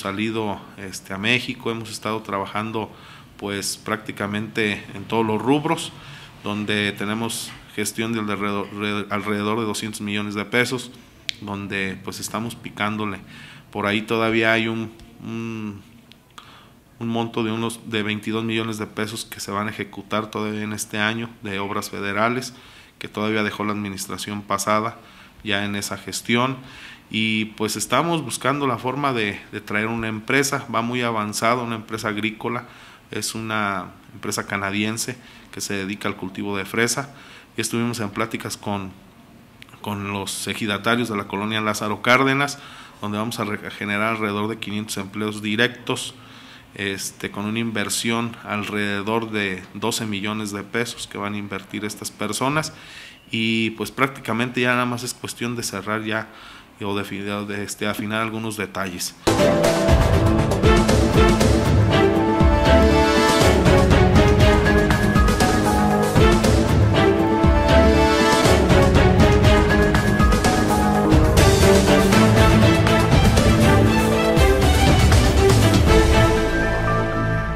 salido este, a México, hemos estado trabajando pues prácticamente en todos los rubros, donde tenemos gestión de alrededor, de 200 millones de pesos, donde pues estamos picándole. Por ahí todavía hay un, un, un, monto de unos de 22 millones de pesos que se van a ejecutar todavía en este año de obras federales, que todavía dejó la administración pasada ya en esa gestión. Y pues estamos buscando la forma de, traer una empresa, va muy avanzada, una empresa agrícola, es una empresa canadiense que se dedica al cultivo de fresa. Y estuvimos en pláticas con, con los ejidatarios de la colonia Lázaro Cárdenas, donde vamos a generar alrededor de 500 empleos directos, este, con una inversión alrededor de 12 millones de pesos que van a invertir estas personas y pues prácticamente ya nada más es cuestión de cerrar ya o de, de este, afinar algunos detalles.